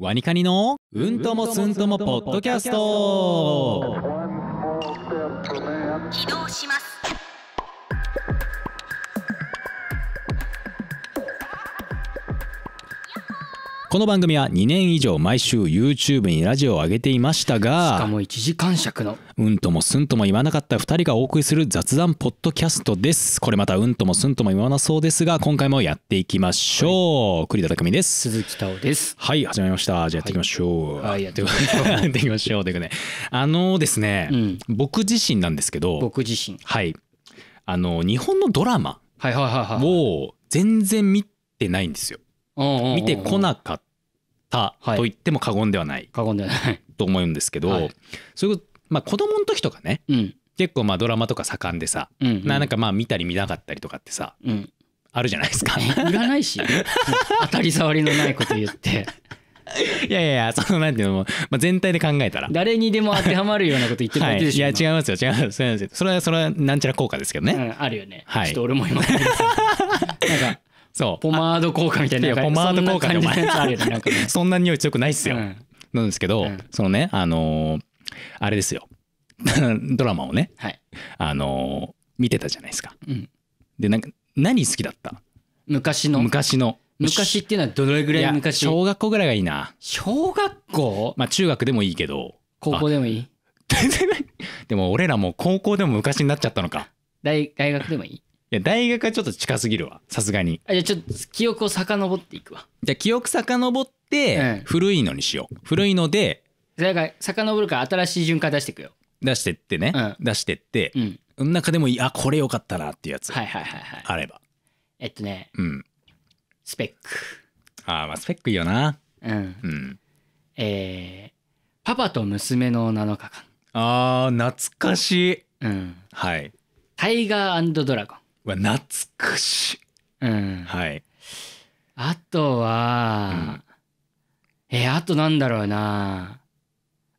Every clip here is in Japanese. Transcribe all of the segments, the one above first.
ワニカニのうんともすんともポッドキャスト。起動します。この番組は2年以上毎週 YouTube にラジオを上げていましたしかがも1時間尺の。うんともすんとも言わなかった2人がお送りする雑談ポッドキャストです。これまたうんともすんとも言わなそうですが今回もやっていきましょう、栗田匠です。鈴木太郎です。はい始まりました。じゃあやっていきましょう。はい。やっていきましょう。やっていきましょう。というかねあのですね、うん。僕自身なんですけど僕自身。はい。あの日本のドラマはいはいはいはい。を全然見てないんですよ見見てこなかったはいと言っても過言ではない。過言ではない。と思うんですけど、はい。そういうまあ子供の時とかね。うん。結構まあドラマとか盛んでさ、うんななんかまあ見たり見なかったりとかってさうん。あるじゃないですか。いらないし。当たり障りのないこと言って。いやいやいやそのなんていうのも、まあ、全体で考えたら。誰にでも当てはまるようなこと言ってるい、けでし。ょい。や違いますよ違います。それはそれはなんちゃら効果ですけどね、うんあるよね。はい。ちょっと俺も今 なんかそう。ポマード効果みたいなポマード効果でやつあるよね。なんかねそんな匂い強くないっすよ、うん。なんですけど、うん。そのねあのーあれですよ。ドラマをねはい。あのー見てたじゃないですか。うん。でなんか何好きだった？昔の？昔の。昔っていうのはどれぐらい昔？小学校ぐらいがいいな。小学校？まあ中学でもいいけど。高校でもいい？全然ない。でも俺らもう高校でも昔になっちゃったのか。大大学でもいいい？や大学はちょっと近すぎるわ。さすがに。あじゃあちょっと記憶を遡っていくわ。じゃあ記憶遡ってうん。古いのにしよう。古いのでだから遡るから新しい順から出していくよ。出してってね、うん。出してってう、ん。中でもいいあこれよかったなっていうやつ。はいはいはいはいあれば、えっとねうん。スペッあーまあスペックいいよな。クうん。うん。えー、パパと娘の7日あー懐かしい。間うん。はい。タイガードラゴうわ懐かしうん。はい。あとは、えー、あとなんだろうな。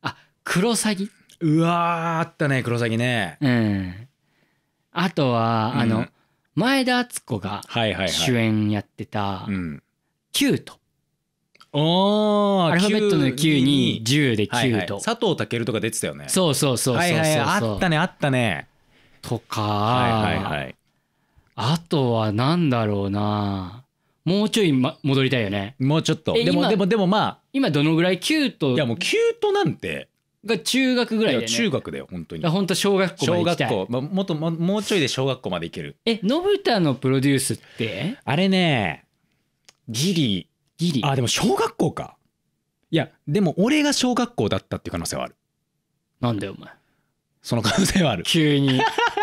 あクロサギ？うわーあったねクロサギね。うん。あとは、あのうん前田敦子が主演やってたうん「キュート」おーアルファベットの Qに9 10でキはいはい。ュート、佐藤健とか出てたよね。そうそうそうそうそうそう、はいはい。あったねあったね。とか、はいはいはいあとはなんだろうな。もうちょい、ま、戻りたいよね。もうちょっと。でもでもでもま今どのぐらい？キューあト。いやもうキュートなんて。が中学ぐらいだよね。中学だよ本当に。だ本当小学校まで小行きたい。学校、まあ、もっとももうちょいで小学校までいける。え信太のプロデュースって？あれねギリ。ギリ？あでも小学校か。いや。でも俺が小学校だったっていう可能性はある。なんだよお前。その可能性はある。急に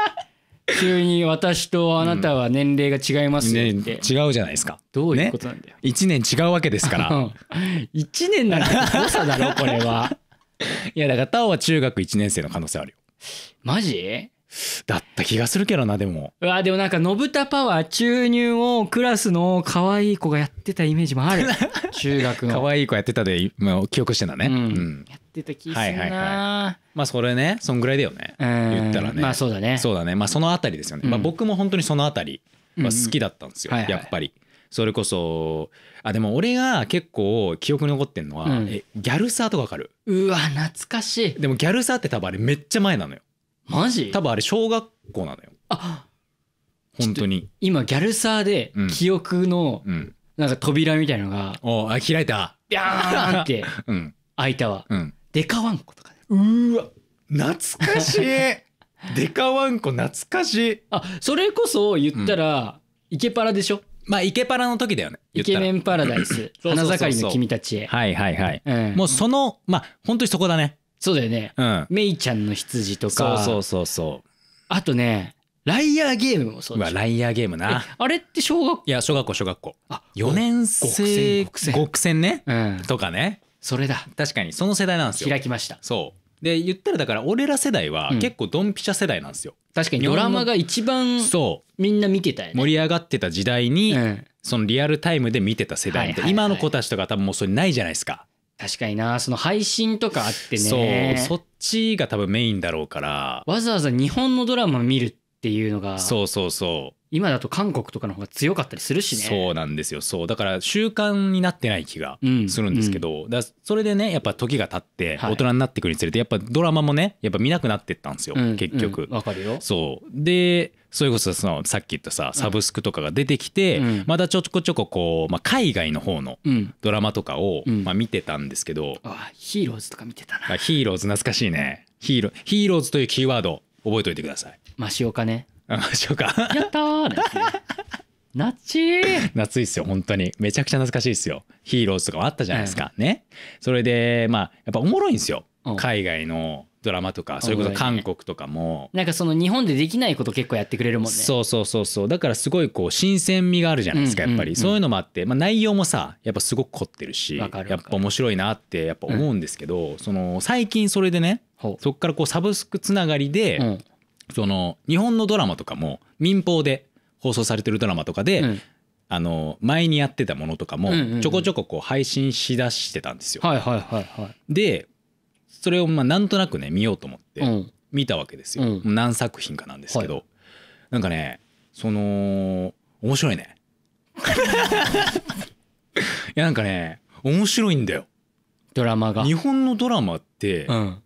急に私とあなたは年齢が違いますねよって、違うじゃないですか。どういうことなんだよ、1年違うわけですから。うん一年なんて誤差だろこれは。いやだからタオは中学1年生の可能性あるよ。マジ？だった気がするけどなでも。うわでもなんか信太パワー注入をクラスの可愛い子がやってたイメージもある。中学の。可愛い子やってたで今記憶してんだね。ううん。ん、やってた気するな、はいはい。まあそれねそんぐらいだよね。うん。言ったらね。まあそうだね。そうだね。まあそのあたりですよね、うん。まあ、僕も本当にそのあたりは好きだったんですよ、うんうんはいはい。やっぱり。それこそあでも俺が結構記憶に残ってんのは、うん。えギャルサーとかわかる？うわ懐かしい。でもギャルサーって多分あれめっちゃ前なのよ。マジ？多分あれ小学校なのよ。あ本当に。今ギャルサーでうん。記憶のうん。なんか扉みたいのがおあ開いた。ビャーンってうん。開いたわ。うんデカワンコとかね。うーわ。懐かしい。デカワンコ懐かしい。あそれこそ言ったら、イケパラでしょ？まあイケパラの時だよねイケメンンパラダイス。花盛りの君たちへ、はいはいはい、うん、もうそのまあ本当にそこだね。そうだよね。うん。メイちゃんの羊とか。そうそうそうそあとねライアーゲームもそううでし。ょうわライアーゲームな。えあれって小学校？いや小学校小学校。あ4年生極戦ね。うん。とかねそれだ。確かにその世代なんですよ。開きました。そう。で言ったらだから俺ら世代はうん。結構ドンピシャ世代なんですよ、確かにドラマが一番そみんな見てたよね。う盛り上がってた時代に、うん、そのリアルタイムで見てた世代みたいな。はいはいはい今の子たちとか多分もうそれないじゃないですか、確かにな。その配信とかあってね。そう。そっちが多分メインだろうから。わざわざ日本のドラマ見るっていうのがそうそうそ今だと韓国とかの方が強かったりするしね。そうなんですよ。そう。だから習慣になってない気がうん。するんですけど、だからそれでねやっぱ時が経ってはい。大人になってくるにつれてやっぱドラマもねやっぱ見なくなってったんですよ、うん結局、うんわかるよ。そう。でそれこそそのさっき言ったさサブスクとかが出てきて、うん。またちょこちょここう、まあ、海外の方のうん。ドラマとかを、うん。まあ、見てたんですけど、あヒーローズとか見てたな。あヒーローズ懐かしいね。ヒーローヒーローズというキーワード覚えておいてください。マシオカねあましょうか。やったーですね。夏いっすよ本当に。めちゃくちゃ懐かしいっすよ。ヒーローズとかもあったじゃないですか、ね。それでまあやっぱおもろいんですよ。うん。海外のドラマとかそれこそ韓国とかも、なんかその日本でできないこと結構やってくれるもんね。そうそうそうそう。だからすごいこう新鮮味があるじゃないですかうんやっぱり、うんそういうのもあって、まあ、内容もさやっぱすごく凝ってるしわかるわかる。やっぱ面白いなってやっぱ思うんですけど、その最近それでねほそっからこうサブスクつながりで、ううんその日本のドラマとかも民放で放送されてるドラマとかで、うん。あの前にやってたものとかもちょこちょここう配信しだしてたんですよ。はいはいはいはい。でそれをまあなんとなくね見ようと思ってうん。見たわけですよ。うん。何作品かなんですけど、はなんかねその面白いね。いやなんかね面白いんだよ。ドラマが。日本のドラマってうん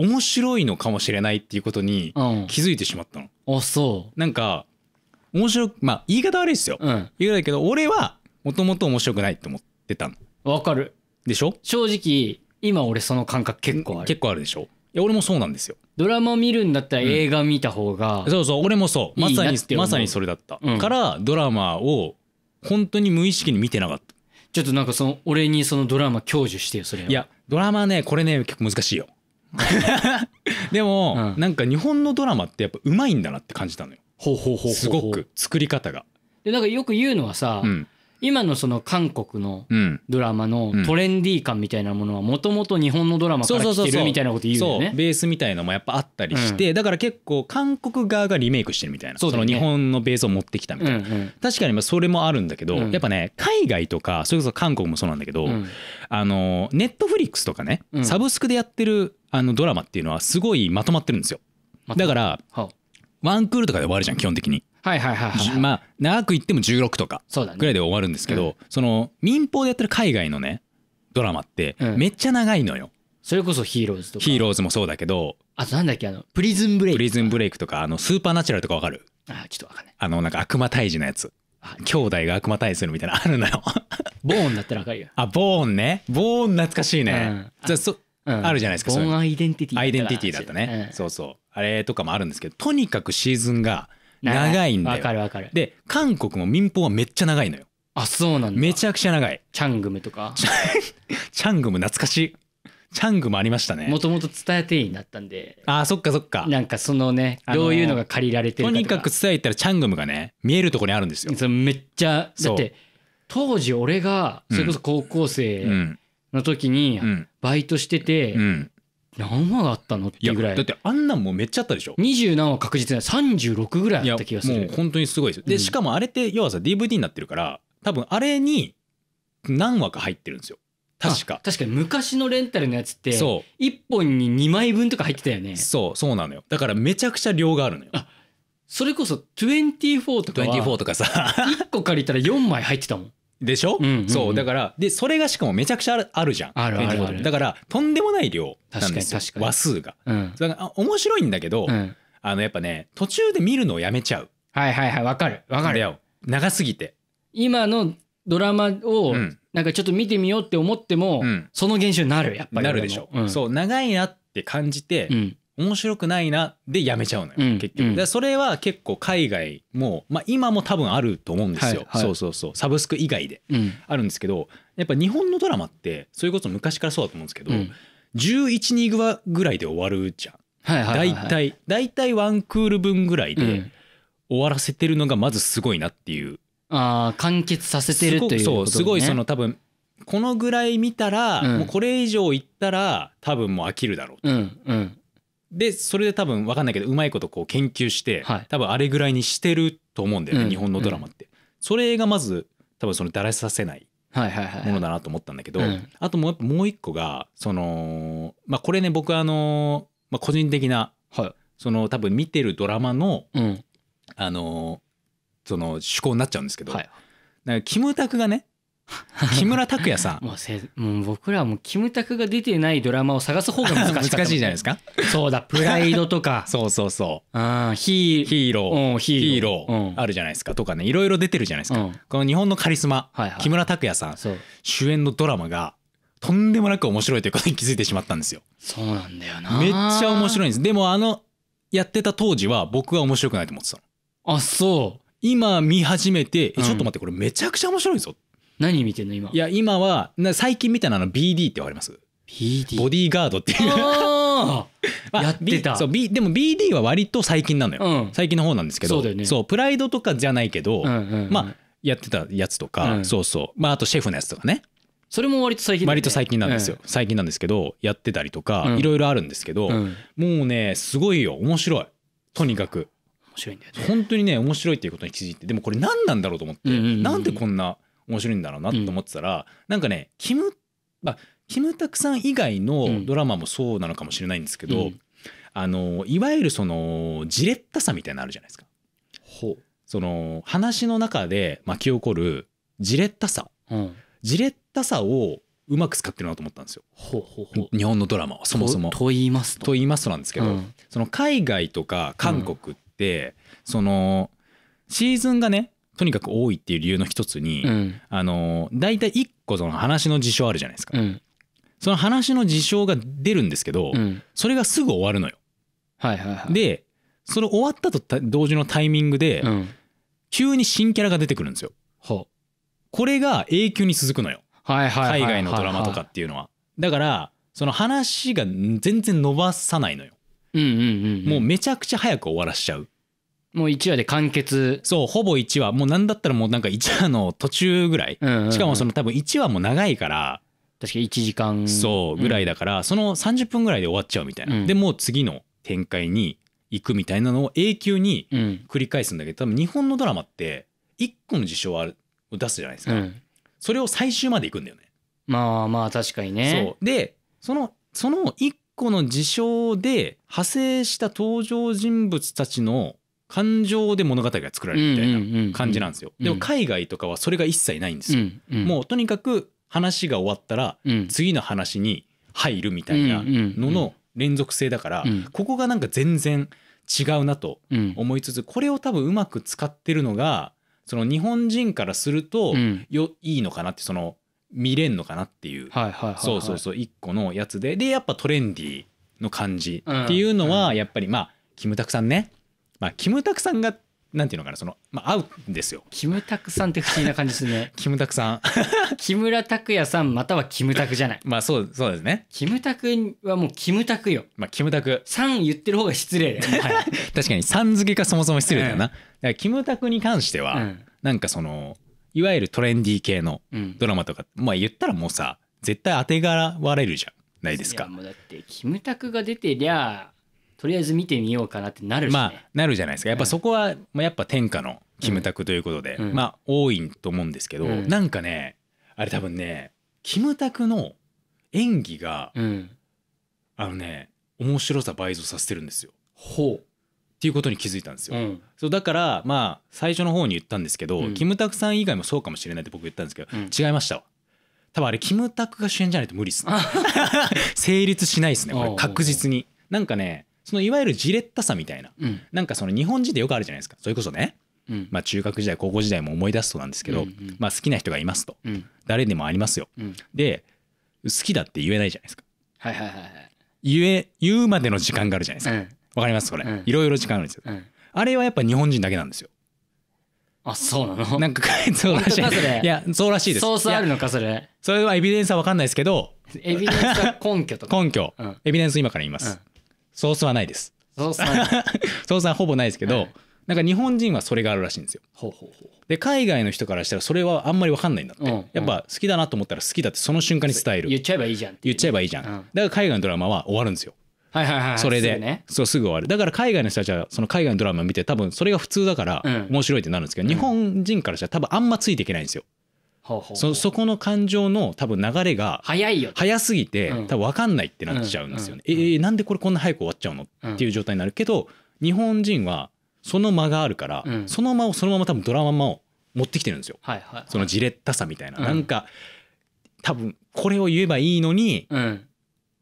面白いのかもしれないっていうことにうん。気づいてしまったの。あそなんか面白くまあ言い方悪いですよ。ううん。言い方だけど俺はもともと面白くないって思ってたの。わかる。でしょ？正直今俺その感覚結構ある。結構あるでしょ？いや俺もそうなんですよ。ドラマ見るんだったら映画見た方がそうそう俺もそう。まさにまさにそれだった、うん。からドラマを本当に無意識に見てなかった。ちょっとなんかその俺にそのドラマ享受してよそれは。いやドラマねこれね結構難しいよ でも、うん。なんか日本のドラマってやっぱうまいんだなって感じたのよ。ほうほうほうほうすごく作り方が。でなんかよく言うのはさ、うん。今のその韓国のうん。ドラマのうん。トレンディー感みたいなものはもともと日本のドラマから来てるみたいなこと言うよね。そう。ベースみたいのもやっぱあったりして、だから結構韓国側がリメイクしてるみたいな。そね。の日本のベースを持ってきたみたいな、うんうん。確かにまあそれもあるんだけど、うん。やっぱね海外とかそれこそ韓国もそうなんだけど、うん。あのネットフリックスとかね、うん。サブスクでやってるあのドラマっていうのはすごいまとまってるんですよ。まだからはワンクールとかで終わるじゃん基本的に、はいはいはいはい、まあ長く言っても16とかぐらいで終わるんですけど、その民放でやってる海外のねドラマってうん。めっちゃ長いのよ、それこそヒーローズとか。ヒーローズもそうだけどあとなんだっけあのプリズンブレイクプリズンブレイクとかあのスーパーナチュラルとかわかる？あちょっとわかんない。あのなんか悪魔退治のやつ。あ兄弟が悪魔退治するみたいなのあるのよ。ボーンだったらわかるよ、あボーンね。ボーン懐かしいね、うん。じゃあそうんあるじゃないですかボーンアイデンティティアイデンティティだったね、うん。そうそう。あれとかもあるんですけどとにかくシーズンが長い。んだわよかるわかる。で韓国も民放はめっちゃ長いのよ。あそうなんだ。めちゃくちゃ長い。チャングムとか。チャン グム懐かしい。チャングムありましたね。もともと伝え店員だったんで。あーそっかそっか。なんかそのねあのーどういうのが借りられてるかととにかく伝えたらチャングムがね見えるところにあるんですよ、そのめっちゃそうだって当時俺がそれこそ高校う生んの時にうん。バイトしててうん。何話があったのっていうぐらい。だってあんなんもうめっちゃあったでしょ。20何話確実に36ぐらいいやあった気がする。もう本当にすごいですよ。で、うん。しかもあれって要はさ DVD になってるから多分あれに何話か入ってるんですよ。確あか確かに。昔のレンタルのやつってそ1本に2枚分とか入ってたよね。そうそうなのよ。だからめちゃくちゃ量があるのよ。あそれこそ24とかは24とかさ。1個借りたら4枚入ってたもんでしょ、うんうんうん。そう。だからでそれがしかもめちゃくちゃあるあるじゃん。あるあるある。24ってだからとんでもない量なんですよ。確かに確かに。話数が。うん。だからあ面白いんだけど、うん。あのやっぱね途中で見るのをやめちゃう。はいはいはいわかる。わかる。長すぎて。今のドラマをうん。なんかちょっと見てみようって思ってもうん。その現象になるやっぱりなるでしょ、うん。そう長いなって感じて、うん面白くないなでやめちゃうのよ、うん。結局、うん。でそれは結構海外も、まあ、今も多分あると思うんですよ、はい。はいそうそうそう。サブスク以外でうん。あるんですけどやっぱ日本のドラマってそれこそ昔からそうだと思うんですけど、うん。112話ぐらいで終わるじゃん。はいはいはい大体大体ワンクール分ぐらいうでん。終わらせてるのがまずすごいなっていう。ああ完結させてるということそうすごいねその多分このぐらい見たら、うん。もうこれ以上いったら多分もう飽きるだろううんうんでそれで多分分かんないけどうまいことこう研究して、はい。多分あれぐらいにしてると思うんだよね、うん。日本のドラマって、それがまず多分そのだらさせないものだなと思ったんだけど、うん。あともうもう一個がそのまあこれね僕あの、まあ、個人的なはい。その多分見てるドラマのうん。あのその趣向になっちゃうんですけど、はい。なんかキムタクがね 木村拓哉さん。もうせもう僕らはもうキムタクが出てないドラマを探す方が難しかった難しいじゃないですか？そうだプライドとか。そうそうそう。あーヒーヒーロー。うんヒヒー。ーロー。あるじゃないですか。とかねいろいろ出てるじゃないですか、うん。この日本のカリスマ、はいはい。木村拓哉さん主演のドラマがとんでもなく面白いということに気づいてしまったんですよ。そうなんだよな。めっちゃ面白いいんです。でもあのやってた当時は僕は面白くないと思ってたの。あそう。今見始めて、えうん。ちょっと待ってこれめちゃくちゃ面白いぞ何見てんの今？いや今はな最近見たのはあの BD ってわかります？BD ボディーガードっていう。あま あやってた。B そう B でも BD は割と最近なのよ、うん。最近の方なんですけどそうだよね。プライドとかじゃないけど、うんうんうん。まあやってたやつとか、うん。そうそう。まああとシェフのやつとかね。それも割と最近ね。割と最近なんですよ、最近なんですけどやってたりとか、うん。いろいろあるんですけど、うんうん。もうねすごいよ。面白い。とにかく。面白いんだよね。本当にね面白いっていうことに気づいて。でもこれ何なんだろうと思って、うんうんうんうん。なんでこんな面白いんだろうなと思ってたら、なんかねキムあキムタクさん以外のドラマもそうなのかもしれないんですけど、うん。あのいわゆるそのじれったさみたいなのあるじゃないですか。ほその話の中で巻き起こるじれったさ。ううん。じれったさをうまく使ってるなと思ったんですよ。ほうほうほう。日本のドラマはそもそも。とと言いますと。と言いますとなんですけど、うん。その海外とか韓国って、そのシーズンがねとにかく多いっていう理由の一つに、うんあの大体1個その話の事象あるじゃないですか、うんその話の事象が出るんですけど、うんそれがすぐ終わるのよ。はいはいはいでそれ終わったとた同時のタイミングで、うん急に新キャラが出てくるんですよ。ほこれが永久に続くのようはいはいはい海外のドラマとかっていうのは。だからその話が全然伸ばさないのよ。うんうんうんもうめちゃくちゃ早く終わらしちゃう。もう1話で完結。そうほぼ1話。もうなんだったらもうなんか1話の途中ぐらい、うんうんうん。しかもその多分1話も長いから、確か1時間。そうぐらいだから、その30分ぐらいで終わっちゃうみたいな、うん。でもう次の展開に行くみたいなのを永久にうん。繰り返すんだけど多分日本のドラマって1個の事象を出すじゃないですか、うん。それを最終まで行くんだよね。まあまあ確かにね。そう。でそのその1個の事象で派生した登場人物たちの感情で物語が作られるみたいな感じなんですよ。うん。でも海外とかはそれが一切ないんですよ。もうとにかく話が終わったらうん。次の話に入るみたいなのの連続性だからうん。ここがなんか全然違うなとうん。思いつつこれを多分うまく使ってるのがその日本人からするとうん。よいいのかなってその見れんのかなっていう。そうそうそう一個のやつで。でやっぱトレンディーの感じっていうのはやっぱりまあキムタクさんねまあキムタクさんがなんていうのかなそのまあ合うんですよ。キムタクさんって不思議な感じするね。キムタクさん。木村拓哉さんまたはキムタクじゃない。まあそうそうですね。キムタクはもうキムタクよ。まあキムタク。さん言ってる方が失礼だよ。も はや確かにさん付けがそもそも失礼だよな、うん。だからキムタクに関しては、うん。なんかそのいわゆるトレンディー系のうん。ドラマとかまあ言ったらもうさ絶対当てがわれるじゃないですか。いやもうだってキムタクが出てりゃとりあえず見てみようかなってなるし、ね、まあなるじゃないですか。やっぱそこは、まあ、やっぱ天下のキムタクということで、うん。まあ多いと思うんですけど、うん。なんかねあれ多分ねキムタクの演技がうん。あのね面白さ倍増させてるんですよ。ほっていうことに気づいたんですよ、ううん。そうだからまあ最初の方に言ったんですけど、うん。キムタクさん以外もそうかもしれないって僕言ったんですけど、うん。違いましたわ。多分あれキムタクが主演じゃないと無理っすね。成立しないですねこれ。確実に。なんかねそのいわゆるじれったさみたいな。うん。なんかその日本人でよくあるじゃないですか。それこそね、うん。まあ、中学時代高校時代も思い出すとなんですけど、うんうん。まあ、好きな人がいますと。うん。誰でもありますよ。うん。で好きだって言えないじゃないですか。はいはいはいはい。言え言うまでの時間があるじゃないですか。うん。わかります？これ、うん。いろいろ時間あるんですよ。うん。あれはやっぱ日本人だけなんですよ。あそうなの？なんかそうらしい。いやそうらしいです。ソースあるのかそれ？それはエビデンスは分かんないですけど。エビデンスは根拠とか。根拠、うん。エビデンス今から言います、うんソースはないです。ソースある ソースはほぼないですけど、うんなんか日本人はそれがあるらしいんですよ。ほうほうほう。で海外の人からしたらそれはあんまり分かんないんだって、うんやっぱ好きだなと思ったら好きだってその瞬間に伝える。言っちゃえばいいじゃんっていう。言っちゃえばいいじゃん、うん。だから海外のドラマは終わるんですよ。はいはいはい。それで、ね。そうすぐ終わる。だから海外の人たちはその海外のドラマを見て多分それが普通だからうん。面白いってなるんですけど、日本人からしたら多分あんまついていけないんですよそそこの感情の多分流れが早いよ。早すぎてうん。多分分かんないってなっちゃうんですよね、うん。えーなんでこれこんな早く終わっちゃうのっていう状態になるけど日本人はその間があるから、うん。その間をそのまま多分ドラマを持ってきてるんですよ。はいはいそのじれったさみたいな、うん。なんか多分これを言えばいいのにうん。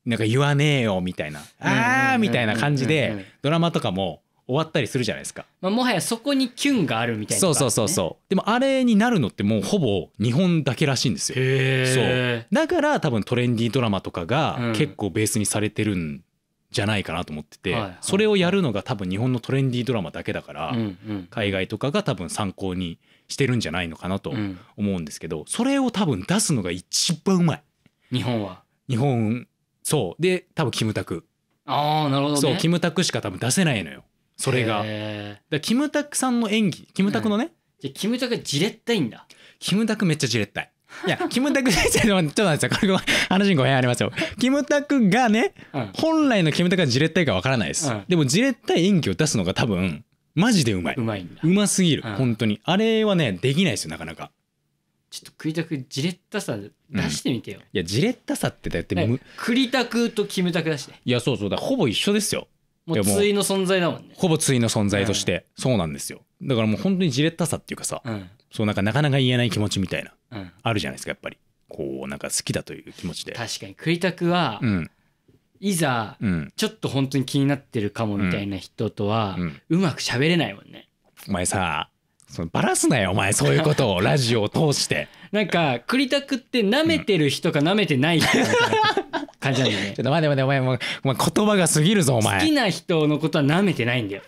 なんか言わねえよみたいな、あーみたいな感じうんうん。うんうんでドラマとかも終わったりするじゃないですか。まあ、もはやそこにキュンがあるみたいなそうそうそうそう。でもあれになるのってもうほぼ日本だけらしいんですよ。へえだから多分トレンディードラマとかうがん。結構ベースにされてるんじゃないかなと思ってて、はいはい。それをやるのが多分日本のトレンディードラマだけだから、うんうん。海外とかが多分参考にしてるんじゃないのかなとうん。思うんですけどそれを多分出すのが一番うまい。日本は。日本そう。で多分キムタク、ああなるほどね。そうキムタクしか多分出せないのよそれがだキムタクさんの演技キムタクのね、ーじゃあキムタクがじれったいんだキムタクめっちゃじれったい。いや、キムタク先生、ちょっと待って。これ話にごめんありますよ。キムタクがね、うん本来のキムタクがじれったいかわからないです。うんでも、じれったい演技を出すのが多分、マジでうまい。うまいんだうますぎる、うん本当に。あれはね、できないですよ、なかなか。ちょっと栗田くじれったさ出してみてよ、いや、じれったさってだってむ、ね栗田くとキムタク出していや、そうそうだ、ほぼ一緒ですよ。もいう対の存在だもんね。ほぼ対の存在として、そうなんですよ。だからもう本当にじれったさっていうかさ、うん。そうなんかなかなか言えない気持ちみたいな、うん。あるじゃないですか、やっぱり。こう、なんか好きだという気持ちで。確かに栗田くは、うん、いざうん、ちょっと本当に気になってるかもみたいな人とは、ううん。まく喋れないもんね。お前さ、そのバラすなよ、お前、そういうことを、ラジオを通して。なんか栗田くって舐めてる人か舐めてない人みたいな感じなんだよねちょっと待って待って、お前、もうお前言葉が過ぎるぞ、お前。好きいな人のことは舐めてないんだよ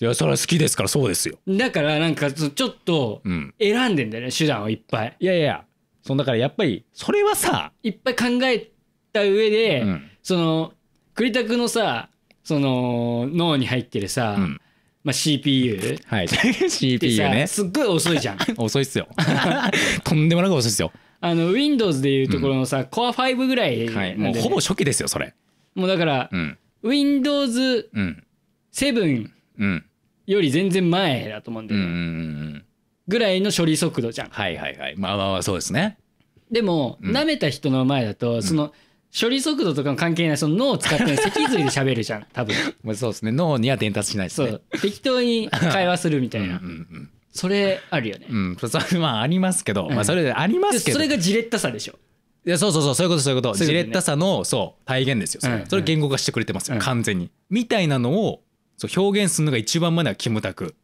や、それは好きですから、そうですよ。だからなんかちょっとうん。選んでんだよね手段をいっぱいいやいや、そのだからやっぱり、それはさ、いっぱい考えた上で、うんその栗田くのさその脳に入ってるさ、うんまあ、CPU はい、CPU さ、ね。すっごい遅いじゃん 遅いっすよ。とんでもなく遅いっすよ。あの Windows でいうところのさ、Core 5ぐらいはい、もうほぼ初期ですよ、それ。もうだから、うん。Windows7 うん。うん。より全然前だと思うんだうん。うよね、ん。ぐらいの処理速度じゃんはいはいはい。まあまあまあ、そうですね。でも、うん舐めた人の前だとその処理速度とかも関係ないその脳を使ってない脊髄で喋るじゃん多分 まあそうですね。脳には伝達しないですね。そう適当に会話するみたいな、うんうんそれあるよね、うん。うん。それまあありますけど、まあそれでありまですけど。それがじれったさでしょ。いやそうそうそうそういうことそういうこと。じれったさのそう体現ですよそれ,、うん。それ言語化してくれてますよ、うん。完全に。みたいなのをそう表現するのが一番まではキムタク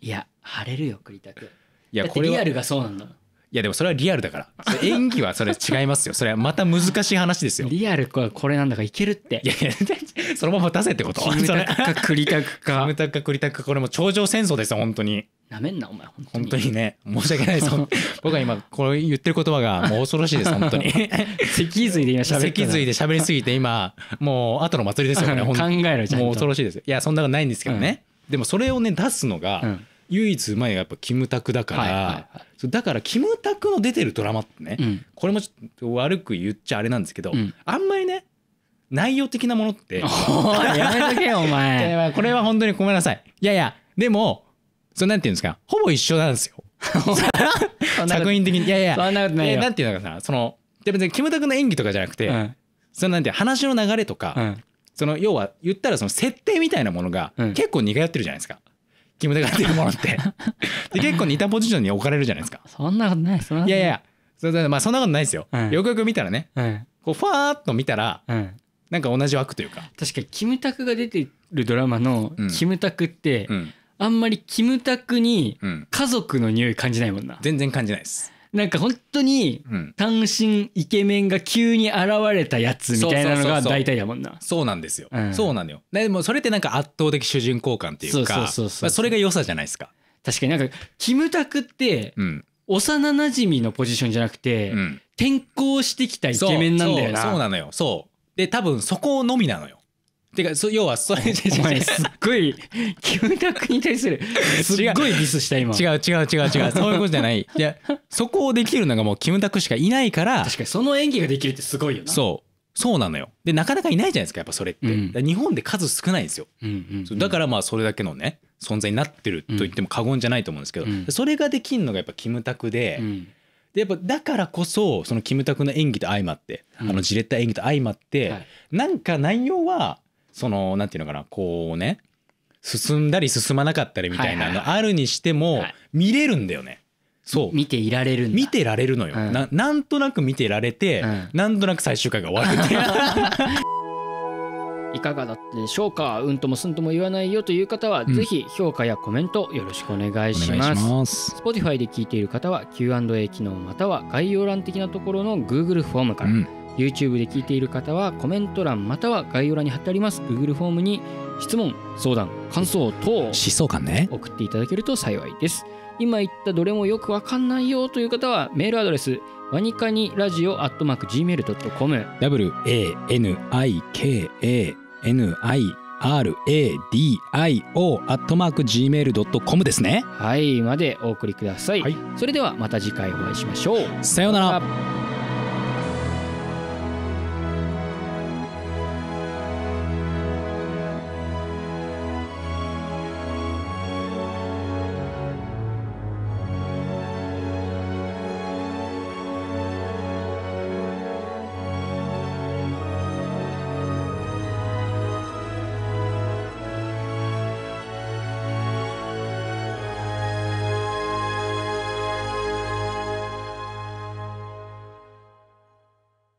いや晴れるよ栗田君。いやこれリアルがそうなんだもんやでもそれはリアルだから。演技はそれ違いますよ。それはまた難しい話ですよ。いリアルはこれなんだかいけるって。やいやそのまま出せってことキムタクか栗田君キか。ムタクかクリタクこれも頂上戦争ですよ本当に。なめんなお前本当本にね。申し訳ないです。僕は今これ言ってる言葉がもう恐ろしいです本当に。脊髄で今喋脊髄で喋りすぎて今もう後の祭りですよこれ考本当えろちゃんと。もう恐ろしいですいやそんなことないんですけどね、でもそれをね出すのが、うん。唯一うまいのがやっぱキムタクだから、はいはいはいだからキムタクの出てるドラマってね、うん。これもちょっと悪く言っちゃあれなんですけど、うん。あんまりね内容的なものって やめとけよお前。やこれは本当にごめんなさい。いやいやでもそれなんていうんですかほぼ一緒なんですよ。作品的に。いやいやそんなことないよ。やなんていうのかなそので別にキムタクの演技とかじゃなくて、うん。そのなんていう話の流れとか、うん。その要は言ったらその設定みたいなものがうん。結構似通ってるじゃないですか。キムタクがやってるものって。で結構似たポジションに置かれるじゃないですか。そんなことないそんなことないいやいや、それまあそんなことないですよ。うんよくよく見たらね、うんこうファーっと見たらうんなんか同じ枠というか。確かにキムタクが出てるドラマのうんキムタクって、うんあんまりキムタクにうん。家族の匂い感じないもんな全然感じないです。なんか本当にうん。単身イケメンが急に現れたやつみたいなのが大体だもんなそうなんですよ。うんそうなのよ。でもそれってなんか圧倒的主人公感っていうそうか、そうそうそうまあそれが良さじゃないですか。確かになんかキムタクってうん。幼馴染のポジションじゃなくて、うん。転校してきたイケメンなんだよなそうそうそうなのよ。そう。で多分そこのみなのよ。てかそ要はそれお前すっごいキムタクに対する。すっごいディスした今。違う違う違う違う。そういうことじゃない。いやそこをできるのがもうキムタクしかいないから。確かにその演技ができるってすごいよな。そう。そうなのよ。でなかなかいないじゃないですかやっぱそれって、うん。だから日本で数少ないんですよ、うん。うんそうだからまあそれだけのね存在になってると言っても過言じゃないと思うんですけど、うん。それができるのがやっぱキムタクで,、うん。でやっぱだからこそそのキムタクの演技と相まって、うん。あのじれった演技と相まって、はい。なんか内容はそのなんていうのかなこうね進んだり進まなかったりみたいなのあるにしてもはい。見れるんだよね。そう。見ていられる見てられるのよ、うん。ななんとなく見てられて、うん。なんとなく最終回が終わるっていう いかがだったでしょうか？うんともすんとも言わないよという方は、うん。ぜひ評価やコメントよろしくお願いします。Spotify で聞いている方は Q&A 機能または概要欄的なところの Google フォームから、うん YouTube で聞いている方はコメント欄または概要欄に貼ってあります Google フォームに質問相談感想等を思想感ね。送っていただけると幸いです。今言ったどれもよくわかんないよという方はメールアドレスワニカニラジオアットマーク Gmail.com WANIKANIRADIO アットマーク Gmail.com ですね。はいまでお送りください、はい。それではまた次回お会いしましょう。さようなら。ら